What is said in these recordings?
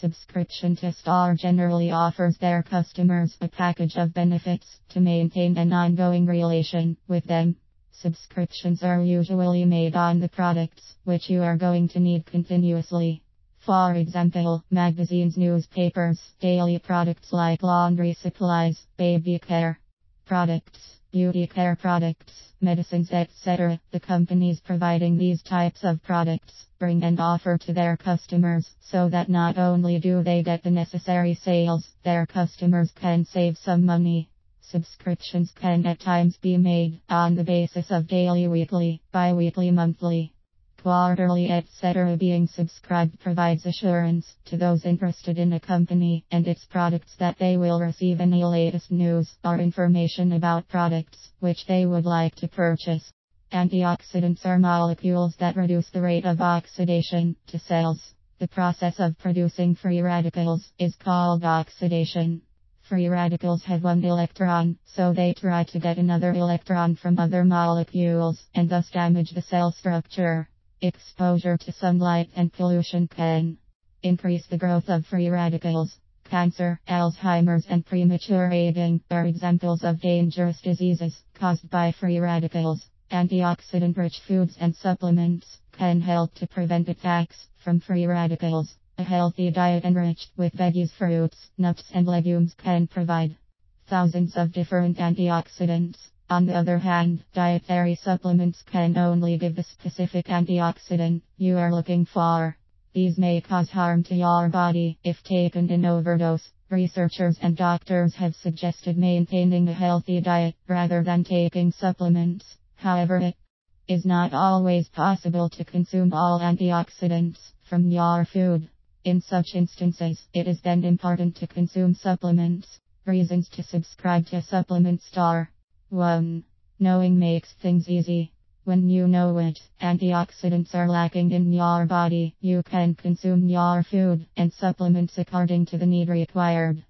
Subscription to Star generally offers their customers a package of benefits to maintain an ongoing relation with them. Subscriptions are usually made on the products which you are going to need continuously. For example, magazines, newspapers, daily products like laundry supplies, baby care products, beauty care products, medicines, etc. The companies providing these types of products bring and offer to their customers so that not only do they get the necessary sales, their customers can save some money. Subscriptions can at times be made on the basis of daily, weekly, bi-weekly, monthly, quarterly, etc. Being subscribed provides assurance to those interested in a company and its products that they will receive any latest news or information about products which they would like to purchase. Antioxidants are molecules that reduce the rate of oxidation to cells. The process of producing free radicals is called oxidation. Free radicals have one electron, so they try to get another electron from other molecules and thus damage the cell structure. Exposure to sunlight and pollution can increase the growth of free radicals. Cancer, Alzheimer's, and premature aging are examples of dangerous diseases caused by free radicals. Antioxidant rich foods and supplements can help to prevent attacks from free radicals. A healthy diet enriched with veggies, fruits, nuts, and legumes can provide thousands of different antioxidants. On the other hand, dietary supplements can only give the specific antioxidant you are looking for. These may cause harm to your body if taken in overdose. Researchers and doctors have suggested maintaining a healthy diet rather than taking supplements. However, it is not always possible to consume all antioxidants from your food. In such instances, it is then important to consume supplements. Reasons to subscribe to Supplement Star 1. Knowing makes things easy. When you know which antioxidants are lacking in your body, you can consume your food and supplements according to the need required.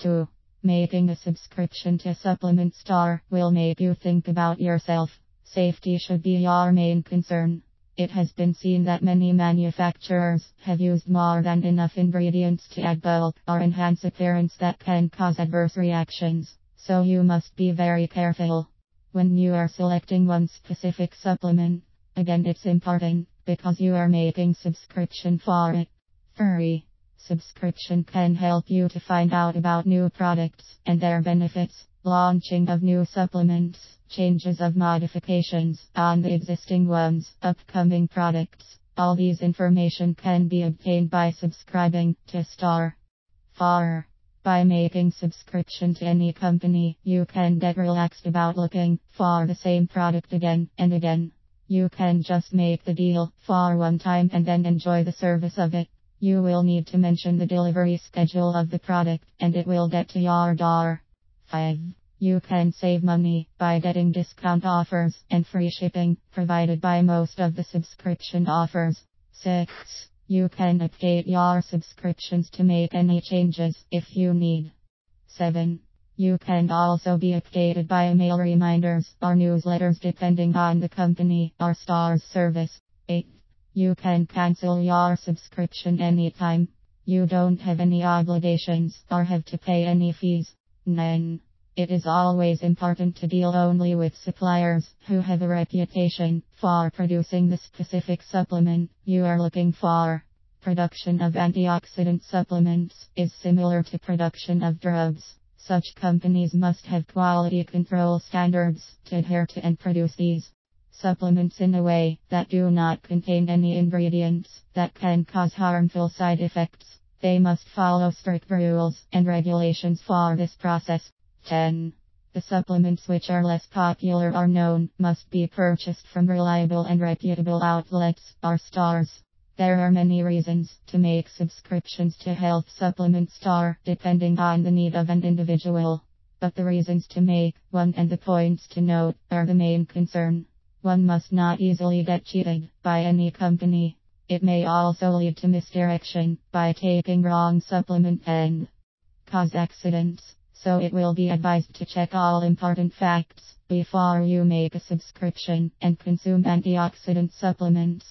2. Making a subscription to Supplement Star will make you think about yourself. Safety should be your main concern. It has been seen that many manufacturers have used more than enough ingredients to add bulk or enhance appearance that can cause adverse reactions, so you must be very careful when you are selecting one specific supplement. Again, it's important because you are making subscription for it. Free subscription can help you to find out about new products and their benefits, launching of new supplements changes of modifications on the existing ones, upcoming products. All these information can be obtained by subscribing to Star. Far. By making subscription to any company, you can get relaxed about looking for the same product again and again. You can just make the deal for one time and then enjoy the service of it. You will need to mention the delivery schedule of the product and it will get to your door. 5. You can save money by getting discount offers and free shipping provided by most of the subscription offers. 6. You can update your subscriptions to make any changes if you need. 7. You can also be updated by email reminders or newsletters depending on the company or star's service. 8. You can cancel your subscription anytime. You don't have any obligations or have to pay any fees. 9. It is always important to deal only with suppliers who have a reputation for producing the specific supplement you are looking for. Production of antioxidant supplements is similar to production of drugs. Such companies must have quality control standards to adhere to and produce these supplements in a way that do not contain any ingredients that can cause harmful side effects. They must follow strict rules and regulations for this process. 10. The supplements which are less popular or known must be purchased from reliable and reputable outlets or stars. There are many reasons to make subscriptions to Health Supplement Star depending on the need of an individual. But the reasons to make one and the points to note are the main concern. One must not easily get cheated by any company. It may also lead to misdirection by taking wrong supplement and cause accidents so it will be advised to check all important facts before you make a subscription and consume antioxidant supplements.